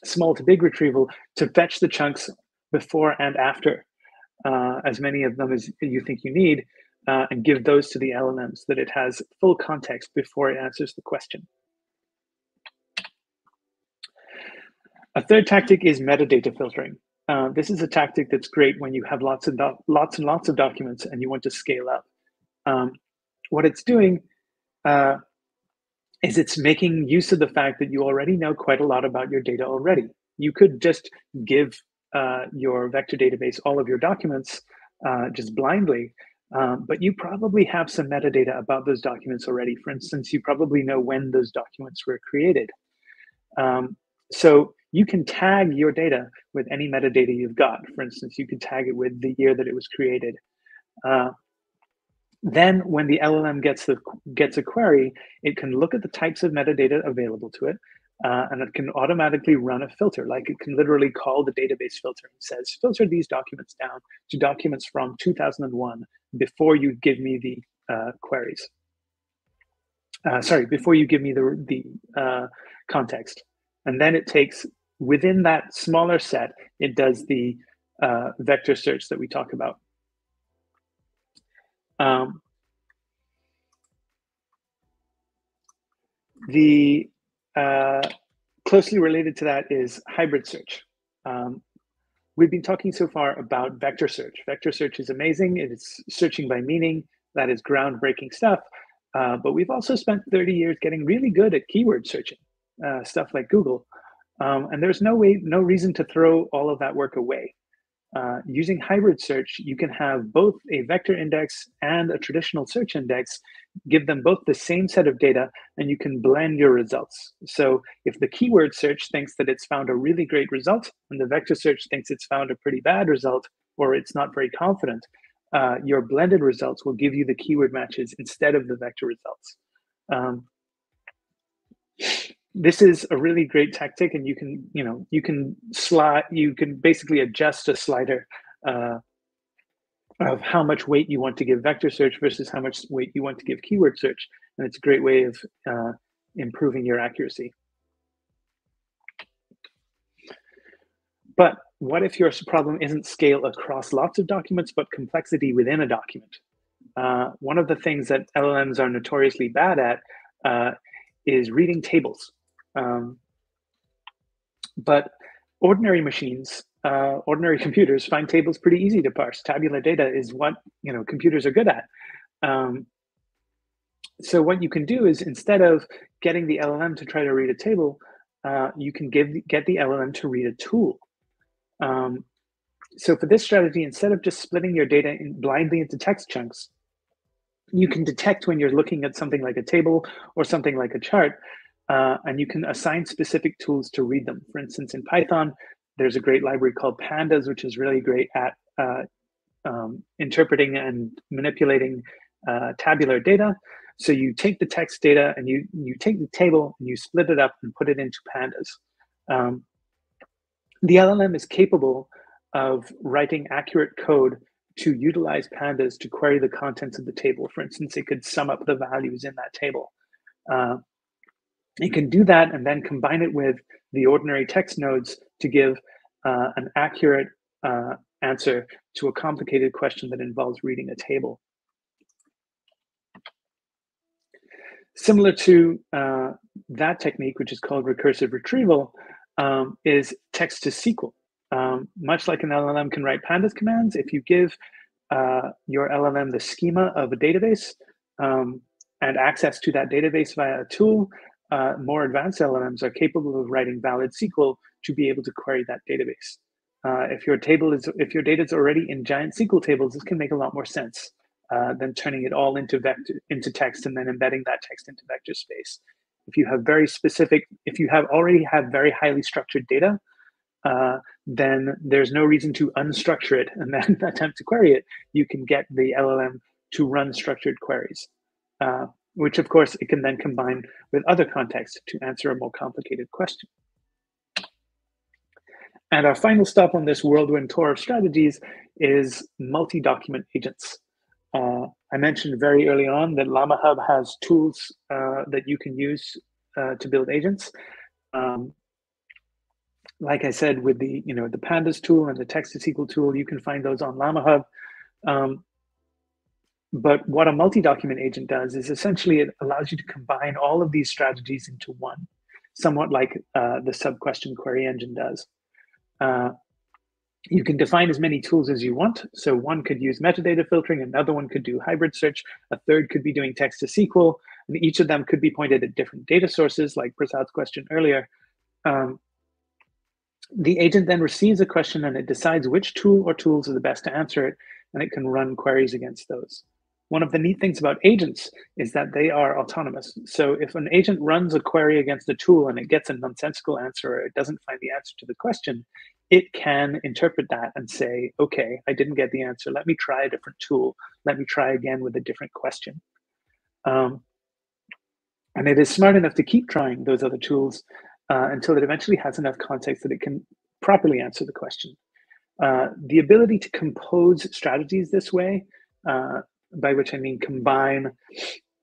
small to big retrieval to fetch the chunks before and after, uh, as many of them as you think you need, uh, and give those to the LLMs that it has full context before it answers the question. A third tactic is metadata filtering. Uh, this is a tactic that's great when you have lots and lots and lots of documents and you want to scale up. Um, what it's doing uh, is it's making use of the fact that you already know quite a lot about your data already. You could just give uh, your vector database all of your documents uh, just blindly, um, but you probably have some metadata about those documents already. For instance, you probably know when those documents were created. Um, so you can tag your data with any metadata you've got. For instance, you could tag it with the year that it was created. Uh, then when the LLM gets the gets a query, it can look at the types of metadata available to it, uh, and it can automatically run a filter. Like it can literally call the database filter and says, filter these documents down to documents from 2001 before you give me the uh, queries. Uh, sorry, before you give me the the uh, context, and then it takes within that smaller set, it does the uh, vector search that we talk about. Um, the uh, closely related to that is hybrid search. Um, we've been talking so far about vector search. Vector search is amazing. It is searching by meaning. That is groundbreaking stuff. Uh, but we've also spent 30 years getting really good at keyword searching, uh, stuff like Google. Um, and there's no way, no reason to throw all of that work away. Uh, using hybrid search, you can have both a vector index and a traditional search index, give them both the same set of data, and you can blend your results. So if the keyword search thinks that it's found a really great result, and the vector search thinks it's found a pretty bad result, or it's not very confident, uh, your blended results will give you the keyword matches instead of the vector results. Um, this is a really great tactic and you can you know you can slide you can basically adjust a slider uh, of how much weight you want to give vector search versus how much weight you want to give keyword search. And it's a great way of uh, improving your accuracy. But what if your problem isn't scale across lots of documents, but complexity within a document? Uh, one of the things that LLMs are notoriously bad at uh, is reading tables. Um, but ordinary machines, uh, ordinary computers find tables pretty easy to parse. Tabular data is what you know computers are good at. Um, so what you can do is instead of getting the LLM to try to read a table, uh, you can give get the LLM to read a tool. Um, so for this strategy, instead of just splitting your data in blindly into text chunks, you can detect when you're looking at something like a table or something like a chart, uh, and you can assign specific tools to read them. For instance, in Python, there's a great library called Pandas, which is really great at uh, um, interpreting and manipulating uh, tabular data. So you take the text data and you you take the table and you split it up and put it into pandas. Um, the LLM is capable of writing accurate code to utilize pandas to query the contents of the table. For instance, it could sum up the values in that table. Uh, it can do that and then combine it with the ordinary text nodes to give uh, an accurate uh, answer to a complicated question that involves reading a table. Similar to uh, that technique, which is called recursive retrieval, um, is text to SQL. Um, much like an LLM can write pandas commands, if you give uh, your LLM the schema of a database um, and access to that database via a tool, uh, more advanced LLMs are capable of writing valid SQL to be able to query that database. Uh, if your table is if your data is already in giant SQL tables, this can make a lot more sense uh, than turning it all into vector into text and then embedding that text into vector space. If you have very specific, if you have already have very highly structured data, uh, then there's no reason to unstructure it and then attempt to query it. You can get the LLM to run structured queries, uh, which of course it can then combine with other contexts to answer a more complicated question. And our final stop on this whirlwind tour of strategies is multi-document agents. Uh, I mentioned very early on that Llama Hub has tools uh, that you can use uh, to build agents. Um, like I said, with the you know the Pandas tool and the text to SQL tool, you can find those on Llama Hub. Um, but what a multi-document agent does is essentially it allows you to combine all of these strategies into one, somewhat like uh, the sub-question query engine does. Uh, you can define as many tools as you want. So one could use metadata filtering, another one could do hybrid search, a third could be doing text to SQL, and each of them could be pointed at different data sources, like Prasad's question earlier. Um, the agent then receives a question and it decides which tool or tools are the best to answer it, and it can run queries against those. One of the neat things about agents is that they are autonomous. So if an agent runs a query against a tool and it gets a nonsensical answer or it doesn't find the answer to the question, it can interpret that and say, okay, I didn't get the answer. Let me try a different tool. Let me try again with a different question. Um, and it is smart enough to keep trying those other tools uh, until it eventually has enough context that it can properly answer the question. Uh, the ability to compose strategies this way, uh, by which I mean combine,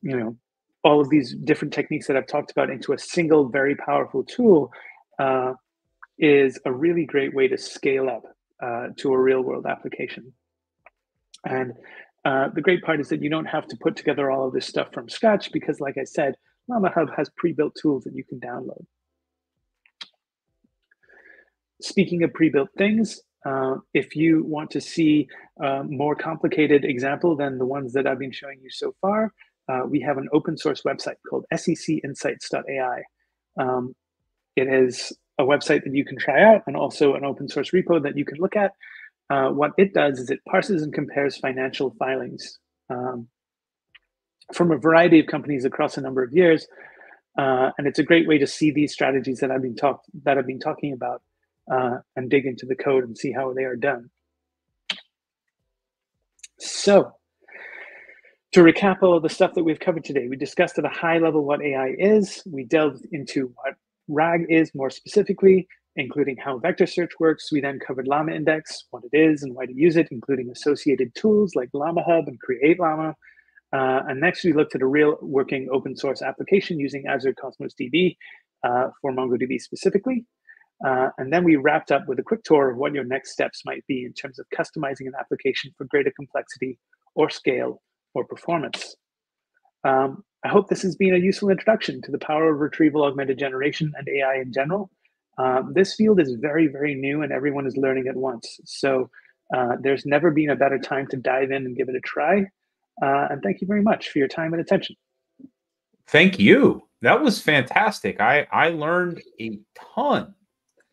you know, all of these different techniques that I've talked about into a single very powerful tool, uh, is a really great way to scale up uh, to a real world application. And uh, the great part is that you don't have to put together all of this stuff from scratch because, like I said, Llama Hub has pre-built tools that you can download. Speaking of pre-built things, uh, if you want to see a more complicated example than the ones that I've been showing you so far, uh, we have an open source website called secinsights.ai. Um, it is a website that you can try out and also an open source repo that you can look at. Uh, what it does is it parses and compares financial filings um, from a variety of companies across a number of years. Uh, and it's a great way to see these strategies that I've been talk that I've been talking about uh, and dig into the code and see how they are done. So to recap all the stuff that we've covered today, we discussed at a high level what AI is. We delved into what RAG is more specifically. including how vector search works. We then covered Llama Index, what it is and why to use it, including associated tools like Llama Hub and Create Llama. Uh, and next, we looked at a real working open source application using Azure Cosmos DB uh, for MongoDB specifically. Uh, and then we wrapped up with a quick tour of what your next steps might be in terms of customizing an application for greater complexity or scale or performance. Um, I hope this has been a useful introduction to the power of retrieval augmented generation and AI in general. Um, this field is very, very new and everyone is learning at once. So uh, there's never been a better time to dive in and give it a try. Uh, and thank you very much for your time and attention. Thank you. That was fantastic. I, I learned a ton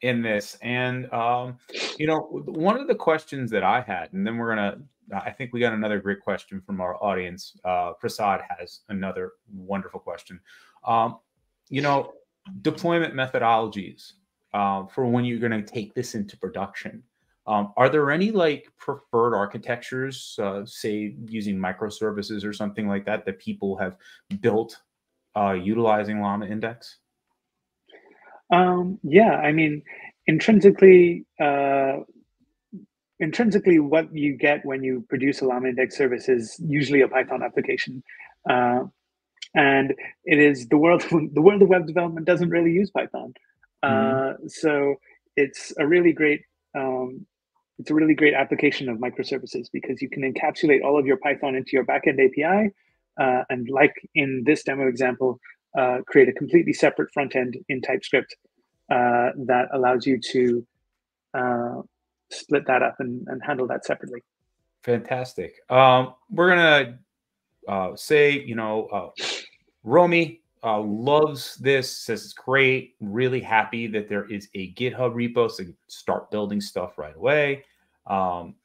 in this. And, um, you know, one of the questions that I had, and then we're to I think we got another great question from our audience. Uh, Prasad has another wonderful question. Um, you know, deployment methodologies uh, for when you're going to take this into production. Um, are there any like preferred architectures, uh, say using microservices or something like that, that people have built uh, utilizing Llama Index? Um, yeah, I mean, intrinsically, uh, intrinsically what you get when you produce a Llama index service is usually a Python application. Uh, and it is the world the world of web development doesn't really use Python. Mm-hmm. Uh, so it's a really great um, it's a really great application of microservices because you can encapsulate all of your Python into your backend API. Uh, and like in this demo example, uh, create a completely separate front end in TypeScript uh, that allows you to uh, split that up and, and handle that separately. Fantastic. Um, we're gonna uh, say, you know, uh, Romy uh, loves this. Says it's great. Really happy that there is a GitHub repo so start building stuff right away. Um,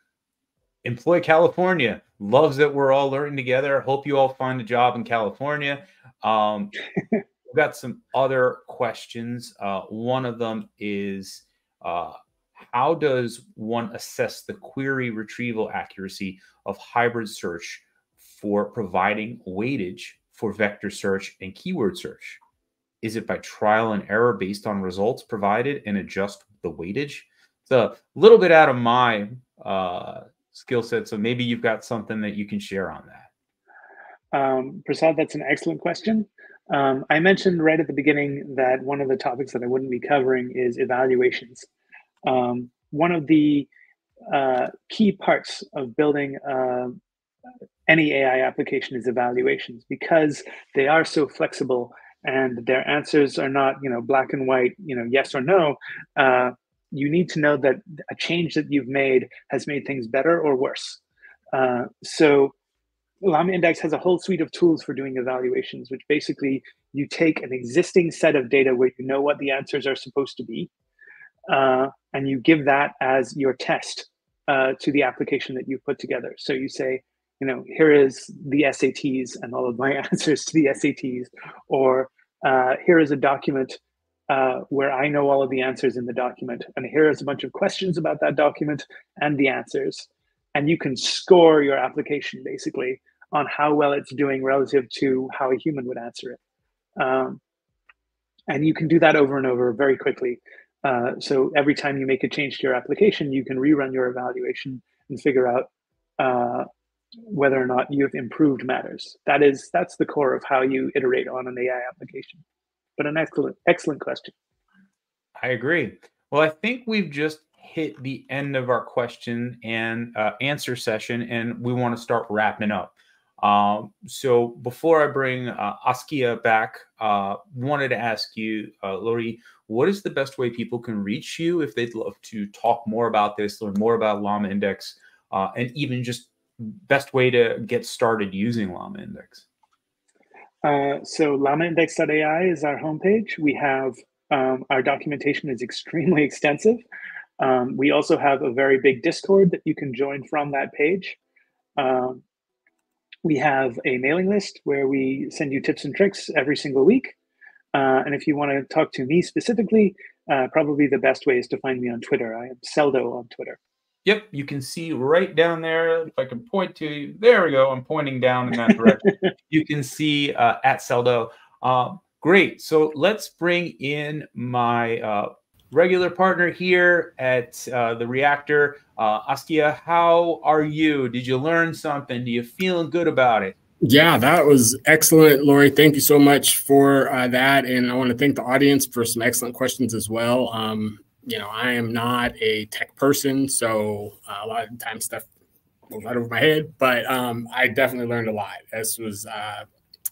Employ California loves that we're all learning together. Hope you all find a job in California. Um, we've got some other questions. Uh, one of them is uh, how does one assess the query retrieval accuracy of hybrid search for providing weightage for vector search and keyword search? Is it by trial and error based on results provided and adjust the weightage? It's a little bit out of my uh, skill set, so maybe you've got something that you can share on that. Um, Prasad, that's an excellent question. Um, I mentioned right at the beginning that one of the topics that I wouldn't be covering is evaluations. Um, one of the uh, key parts of building uh, any AI application is evaluations because they are so flexible and their answers are not, you know, black and white, you know, yes or no. Uh, you need to know that a change that you've made has made things better or worse. Uh, so Llama Index has a whole suite of tools for doing evaluations, which basically you take an existing set of data where you know what the answers are supposed to be, uh, and you give that as your test uh, to the application that you've put together. So you say, you know, here is the SATs and all of my answers to the SATs, or uh, here is a document uh, where I know all of the answers in the document, and here is a bunch of questions about that document and the answers, and you can score your application basically on how well it's doing relative to how a human would answer it. Um, and you can do that over and over very quickly. Uh, so every time you make a change to your application, you can rerun your evaluation and figure out uh, whether or not you've improved matters. That is that's the core of how you iterate on an AI application. But an excellent excellent question. I agree. Well, I think we've just hit the end of our question and uh, answer session, and we want to start wrapping up. Um, so before I bring uh, Askia back, uh, wanted to ask you, uh, Laurie, what is the best way people can reach you if they'd love to talk more about this, learn more about Llama Index, uh, and even just best way to get started using Llama Index? Uh, so llamaindex.ai is our homepage. We have um, our documentation is extremely extensive. Um, we also have a very big Discord that you can join from that page. Um, we have a mailing list where we send you tips and tricks every single week. Uh, and if you want to talk to me specifically, uh, probably the best way is to find me on Twitter. I am Seldo on Twitter. Yep, you can see right down there. If I can point to you, there we go. I'm pointing down in that direction. you can see uh, at Seldo. Uh, great. So let's bring in my uh, regular partner here at uh, the reactor. Uh, Askia, how are you? Did you learn something? Do you feeling good about it? Yeah, that was excellent, Laurie. Thank you so much for uh, that, and I want to thank the audience for some excellent questions as well. Um, you know, I am not a tech person, so uh, a lot of times stuff goes right over my head, but um, I definitely learned a lot. This was uh,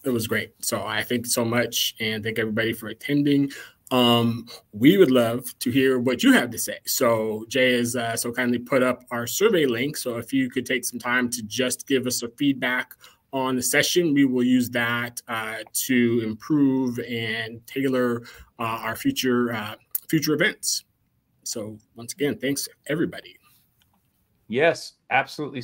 it was great. So I thank you so much, and thank everybody for attending. Um, we would love to hear what you have to say. So Jay has uh, so kindly put up our survey link. So if you could take some time to just give us a feedback on the session, we will use that uh, to improve and tailor uh, our future uh, future events. So once again, thanks everybody. Yes, absolutely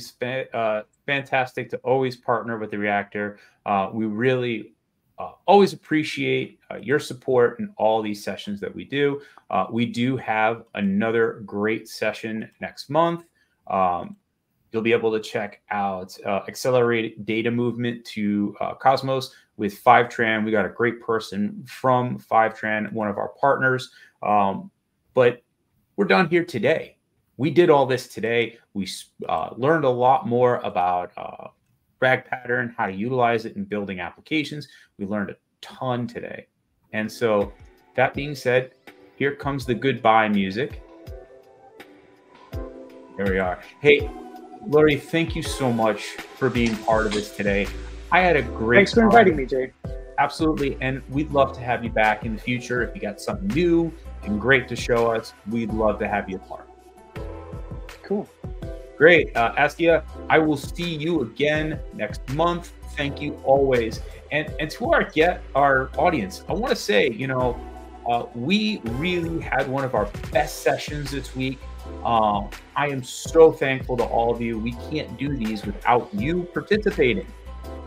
uh, fantastic to always partner with the reactor. Uh, we really uh, always appreciate uh, your support in all these sessions that we do. Uh, we do have another great session next month. Um, you'll be able to check out uh, accelerated data movement to uh, Cosmos with Fivetran. We got a great person from Fivetran, one of our partners. Um, but we're done here today. We did all this today. We uh, learned a lot more about RAG pattern, how to utilize it in building applications. We learned a ton today. And so, that being said, here comes the goodbye music. There we are. Hey, Laurie, thank you so much for being part of this today. I had a great Thanks for inviting me, Jay. Absolutely. And we'd love to have you back in the future. If you got something new and great to show us, we'd love to have you a part. Cool. Great. Uh, Askia, I will see you again next month. Thank you always. And and to our get our audience, I want to say, you know, uh, we really had one of our best sessions this week. Um, I am so thankful to all of you. We can't do these without you participating.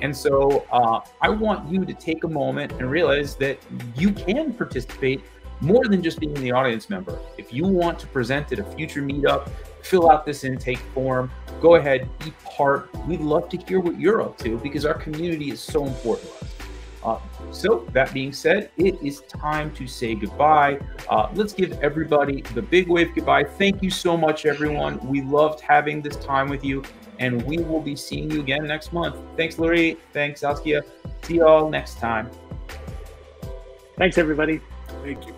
And so uh, I want you to take a moment and realize that you can participate more than just being the audience member. If you want to present at a future meetup, fill out this intake form, go ahead, be part. We'd love to hear what you're up to because our community is so important to us. Uh, so, that being said, it is time to say goodbye. Uh, let's give everybody the big wave goodbye. Thank you so much, everyone. We loved having this time with you, and we will be seeing you again next month. Thanks, Laurie. Thanks, Askia. See you all next time. Thanks, everybody. Thank you.